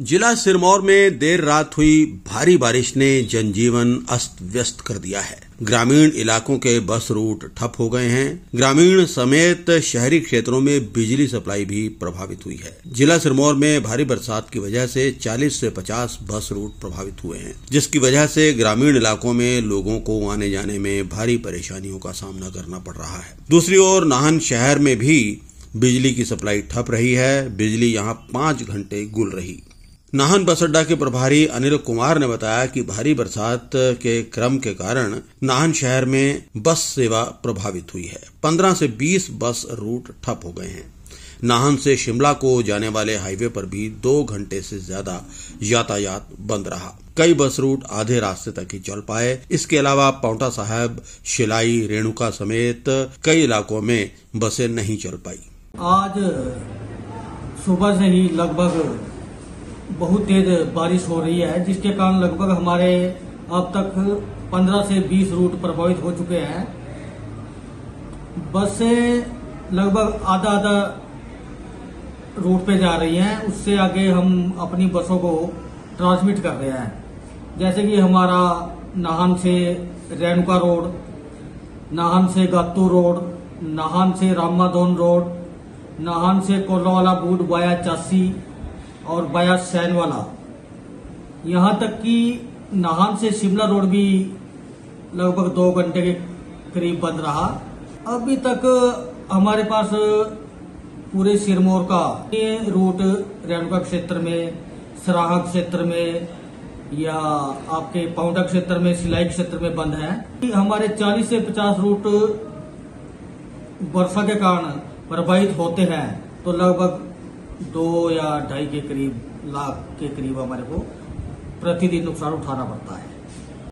जिला सिरमौर में देर रात हुई भारी बारिश ने जनजीवन अस्त व्यस्त कर दिया है। ग्रामीण इलाकों के बस रूट ठप हो गए हैं। ग्रामीण समेत शहरी क्षेत्रों में बिजली सप्लाई भी प्रभावित हुई है। जिला सिरमौर में भारी बरसात की वजह से 40 से 50 बस रूट प्रभावित हुए हैं, जिसकी वजह से ग्रामीण इलाकों में लोगों को आने जाने में भारी परेशानियों का सामना करना पड़ रहा है। दूसरी ओर नाहन शहर में भी बिजली की सप्लाई ठप रही है। बिजली यहाँ पाँच घंटे गुल रही। नाहन बस अड्डा के प्रभारी अनिल कुमार ने बताया कि भारी बरसात के क्रम के कारण नाहन शहर में बस सेवा प्रभावित हुई है। 15 से 20 बस रूट ठप हो गए हैं। नाहन से शिमला को जाने वाले हाईवे पर भी दो घंटे से ज़्यादा यातायात बंद रहा। कई बस रूट आधे रास्ते तक ही चल पाए। इसके अलावा पाउंटा साहब, शिलाई, रेणुका समेत कई इलाकों में बसें नहीं चल पाई। आज सुबह से ही लगभग बहुत तेज बारिश हो रही है, जिसके कारण लगभग हमारे अब तक 15 से 20 रूट प्रभावित हो चुके हैं। बसें लगभग आधा आधा रूट पे जा रही हैं, उससे आगे हम अपनी बसों को ट्रांसमिट कर रहे हैं। जैसे कि हमारा नाहन से रेणुका रोड, नाहन से गत्तू रोड, नाहन से रामाधोन रोड, नाहन से कोलावाला बूट बाया चासी और बाया सैन वाला। यहाँ तक कि नाहन से शिमला रोड भी लगभग दो घंटे के करीब बंद रहा। अभी तक हमारे पास पूरे सिरमौर का ये रूट रेणुका क्षेत्र में सराहा क्षेत्र में या आपके पाउंडा क्षेत्र में, सिलाई क्षेत्र में बंद है। हमारे 40 से 50 रूट वर्षा के कारण प्रभावित होते हैं तो लगभग दो या ढाई के करीब, लाख के करीब हमारे को प्रतिदिन नुकसान उठाना पड़ता है।